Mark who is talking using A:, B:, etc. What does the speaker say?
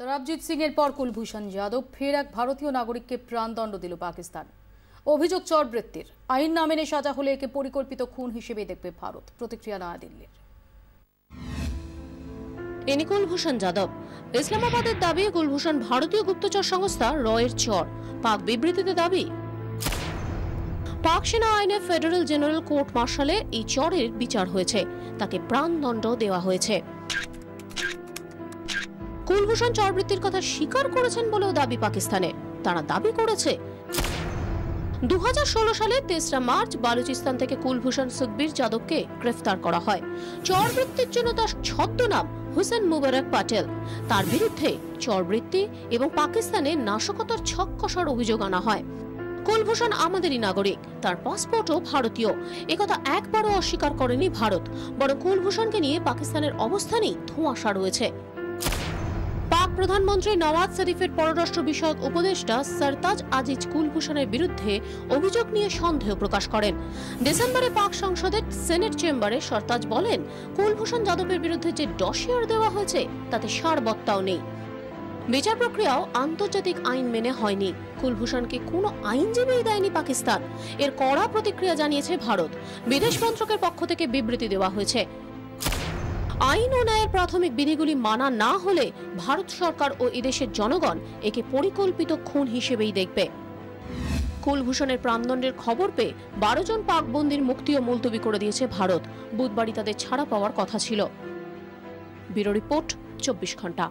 A: সরবজিৎ সিং এর পর কুলভূষণ যাদব ফের এক ভারতীয় নাগরিককে প্রাণদণ্ড দিল পাকিস্তান। অভিযোগ চরবৃত্তির। আইন না মেনে সাজা হলে একে পরিকল্পিত খুন হিসেবে দেখবে ভারত। প্রতিক্রিয়া নয়াদিল্লির।
B: ইনি কুলভূষণ যাদব। ইসলামাবাদের দাবি, কুলভূষণ ভারতীয় গুপ্তচর সংস্থা রয়ের চর। পাক বিবৃতিতে দাবি, পাক সেনা আইনে ফেডারেল জেনারেল কোর্ট মার্শালে এই চরের বিচার হয়েছে। তাকে প্রাণদণ্ড দেওয়া হয়েছে। কুলভূষণ চরবৃত্তির কথা স্বীকার করেছেন বলেও দাবি পাকিস্তানে। তারা দাবি করেছে, দুহাজার ষোলো সালে তেসরা মার্চ বালুচিস্তান থেকে কুলভূষণ সুখবীর যাদবকে গ্রেফতার করা হয়। চরবৃত্তির জন্য তার ছদ্মনাম হুসেন মুবারক পাটেল। তার বিরুদ্ধে চরবৃত্তি এবং পাকিস্তানে নাশকতার ছক কষার অভিযোগ আনা হয়। কুলভূষণ আমাদেরই নাগরিক, তার পাসপোর্টও ভারতীয়। একথা একবারও অস্বীকার করেনি ভারত, বরং কুলভূষণকে নিয়ে পাকিস্তানের অবস্থানেই ধোঁয়াশা রয়েছে। প্রধানমন্ত্রী নওয়াজ শরীফের পররাষ্ট্র বিষয়ক উপদেষ্টা সরতাজ আজিজ কুলভূষণের বিরুদ্ধে অভিযোগ নিয়ে সন্দেহ প্রকাশ করেন। ডিসেম্বরে পাক সংসদের সেনেট চেম্বারে সরতাজ বলেন, কুলভূষণ যাদবের বিরুদ্ধে যে ডসিয়ার দেওয়া হয়েছে, তাতে সারবত্তাও নেই। বিচার প্রক্রিয়াও আন্তর্জাতিক আইন মেনে হয়নি। কুলভূষণকে কোনো আইনজীবী দেয়নি পাকিস্তান। এর কড়া প্রতিক্রিয়া জানিয়েছে ভারত। বিদেশ মন্ত্রকের পক্ষ থেকে বিবৃতি দেওয়া হয়েছে। আইন ও ন্যায়ের প্রাথমিক বিধিগুলি মানা না হলে ভারত সরকার ও এদেশের জনগণ একে পরিকল্পিত খুন হিসেবেই দেখবে। কুলভূষণের প্রাণদণ্ডের খবর পেয়ে বারো জন পাকবন্দির মুক্তিও মুলতবি করে দিয়েছে ভারত। বুধবারই তাদের ছাড়া পাওয়ার কথা ছিল। ব্যুরো রিপোর্ট, চব্বিশ ঘণ্টা।